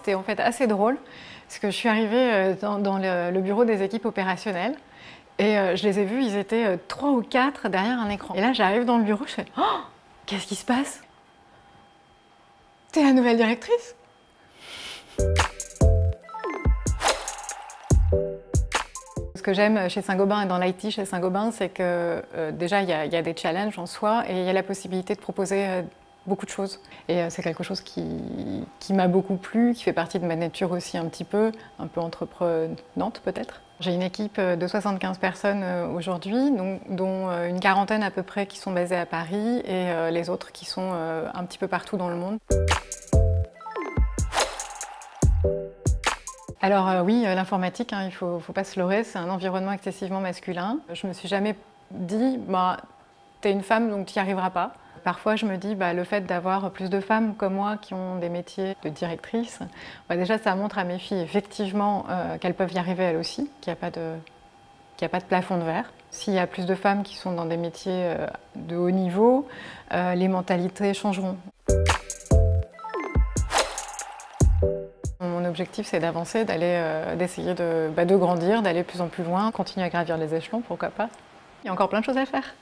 c'était en fait assez drôle, parce que je suis arrivée dans, le, bureau des équipes opérationnelles, et je les ai vus, ils étaient trois ou quatre derrière un écran. Et là, j'arrive dans le bureau, je fais Oh, qu'est-ce qui se passe? T'es la nouvelle directrice? Ce que j'aime chez Saint-Gobain et dans l'IT chez Saint-Gobain, c'est que euh, déjà, il y, a des challenges en soi et il y a la possibilité de proposer euh, beaucoup de choses. Et euh, c'est quelque chose qui, m'a beaucoup plu, qui fait partie de ma nature aussi un petit peu, un peu entreprenante peut-être. J'ai une équipe de 75 personnes aujourd'hui, dont une quarantaine à peu près qui sont basées à Paris et les autres qui sont un petit peu partout dans le monde. Alors euh, oui, euh, l'informatique, hein, il ne faut, pas se leurrer, c'est un environnement excessivement masculin. Je me suis jamais dit, bah, es une femme donc tu n'y arriveras pas. Parfois, je me dis, bah, le fait d'avoir plus de femmes comme moi qui ont des métiers de directrice, bah, déjà, ça montre à mes filles effectivement euh, qu'elles peuvent y arriver elles aussi, qu'il n'y a, pas de, plafond de verre. S'il y a plus de femmes qui sont dans des métiers de haut niveau, les mentalités changeront. L'objectif, c'est d'avancer, d'aller, euh, d'essayer de, bah, de grandir, d'aller plus en plus loin, continuer à gravir les échelons, pourquoi pas. Il y a encore plein de choses à faire.